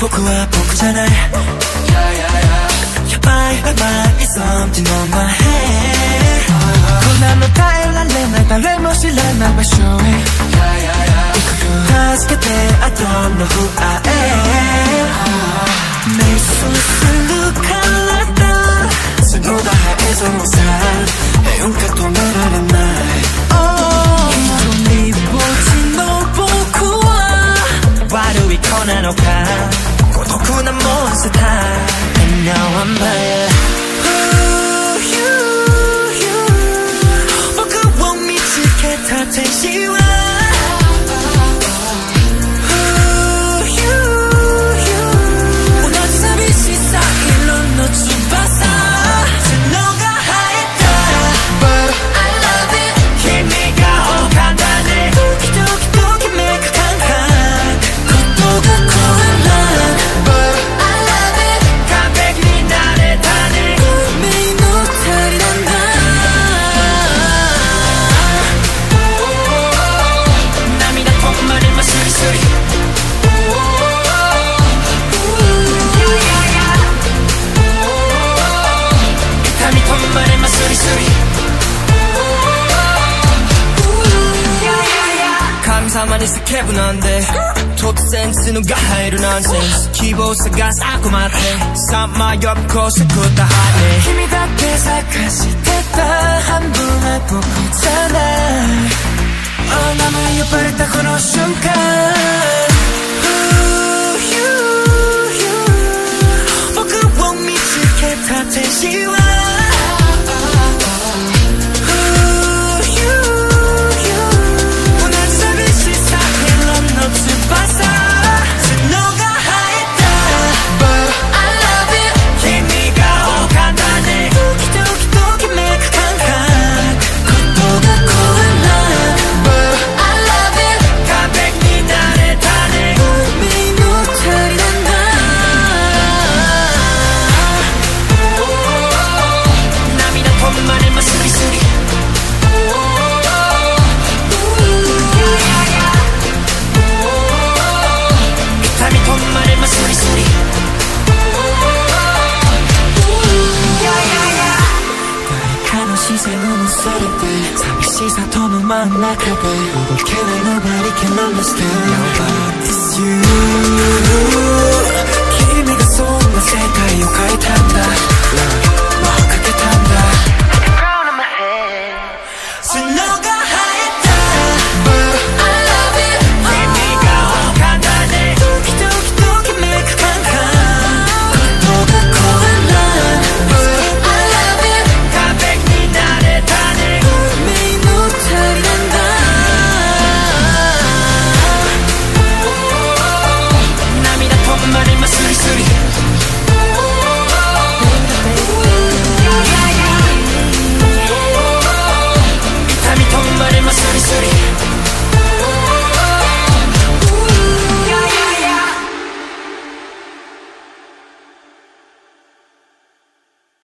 僕は僕じゃない。やばいや。ばい It's something on my head こんなの耐えられない誰も知らない場所へ。行くよ助けて I don't know who I am we call it oka Gotoku monster And now I'm by Dirty 감사만 있어 기분 안돼 톱센스 누가 하이루 넌센스. 기보사가 싸고 말해. 삼마 옆코스 굿다 하네. 힘이 다 대사까지 됐다. 한분만 보고 있잖아. 어 나만 옆발을 딱 걸어 순간. She was されて寂しさとの真ん中で動けない Nobody can understand But it's you